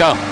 Go.